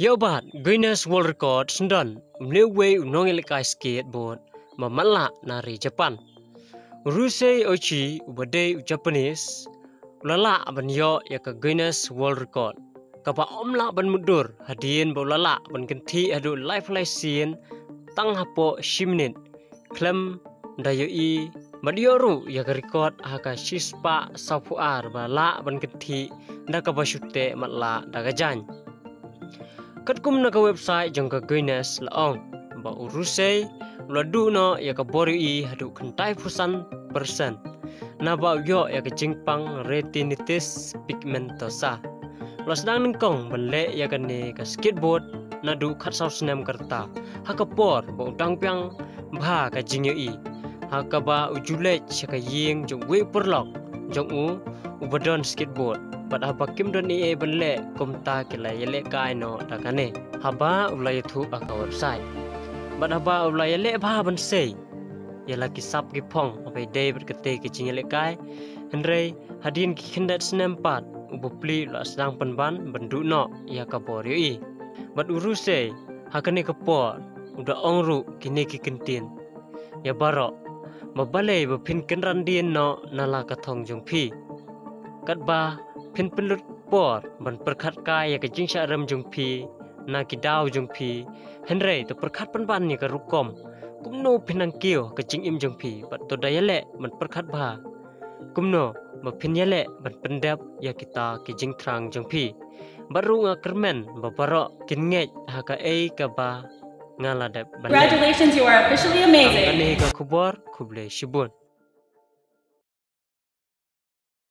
Yobat Guinness World Record sendan mlewe unong ilikai skateboard mamala nari Japan. Rusei ochi ubade Japanese ulala ban yo ya ka Guinness World Record. Kapa omla ban mudur hadien ba ulala ban kenti adu life lesson tang hapo shimnit klem dayo i madioru ya ka record haka shispa safuar ba la ban kenti da ka matla jany. Kat kum na ka website jong ka Guinness laong ba urusay ladu no ya ka bori i hadu kentai pusan persen. Na ba yo ya ka jingpang retinitis pigmentosa. Lo sedang nengkong bele ya ka ne ka skateboard na du khat saw snem karta ha ka por ba udang piang ba ka jingyo i. Ha ka ba ujule cha ka ying jong we perlok. Jong u ubadon skateboard but haba kim don ni e benle kum ta kila yele kai no ta kane haba ulai thu aka website but haba ulai yele ba ban sei yala ki sap ki phong apai day ber kete ki ching yele kai henre hadin ki khindat snem pat ubupli la sedang penban bendu no ya ka bor i but uru sei hakane ka por uda ongru kini ki kentin ya baro mabalei ba phin kenran din no nala ka thong jong phi kat ba phin pelut por ban perkhat kai ya ke jing sha ram jung phi na ki daw jung phi. Henre to perkhat pan ban ni ka rukom kumno phinang kio ka jing im jung phi bat to dayale ban perkhat ba. Kumno ma phin yale ban pendap ya kita ki jing thrang jung phi. Baru nga kermen babaro kin ngej ha ka ei ka ba ngala dap Congratulations, you are officially amazing. Ani ka kubor kuble shibun